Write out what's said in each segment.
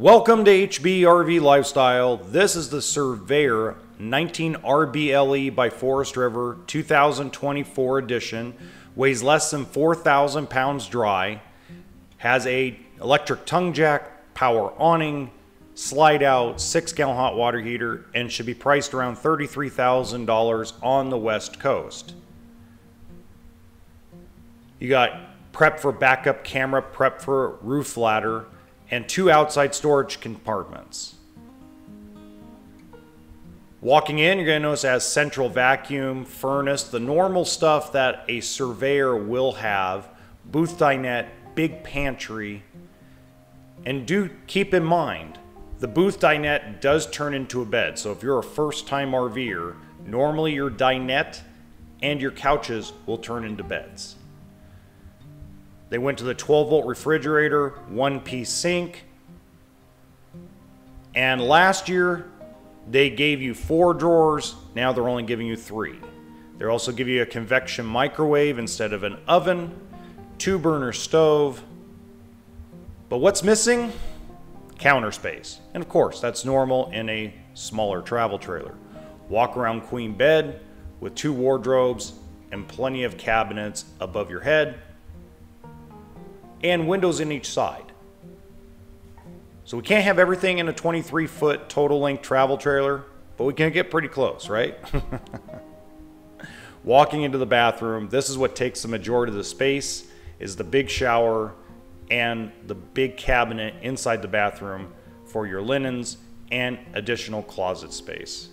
Welcome to HB RV Lifestyle. This is the Surveyor 19 RBLE by Forest River 2024 edition. Weighs less than 4,000 pounds dry. Has a electric tongue jack, power awning, slide out, six gallon hot water heater, and should be priced around $33,000 on the West Coast. You got prep for backup camera, prep for roof ladder, and two outside storage compartments. Walking in, you're going to notice it has central vacuum, furnace, the normal stuff that a surveyor will have, booth dinette, big pantry. And do keep in mind, the booth dinette does turn into a bed. So if you're a first time RVer, normally your dinette and your couches will turn into beds. They went to the 12 volt refrigerator, one piece sink. And last year, they gave you four drawers. Now they're only giving you three. They also give you a convection microwave instead of an oven, two burner stove. But what's missing? Counter space. And of course, that's normal in a smaller travel trailer. Walk around queen bed with two wardrobes and plenty of cabinets above your head and windows in each side. So we can't have everything in a 23 foot total length travel trailer, but we can get pretty close, right? Walking into the bathroom, this is what takes the majority of the space is the big shower and the big cabinet inside the bathroom for your linens and additional closet space.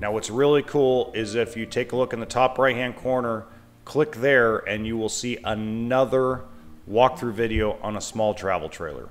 Now what's really cool is if you take a look in the top right hand corner, Click there and you will see another walkthrough video on a small travel trailer.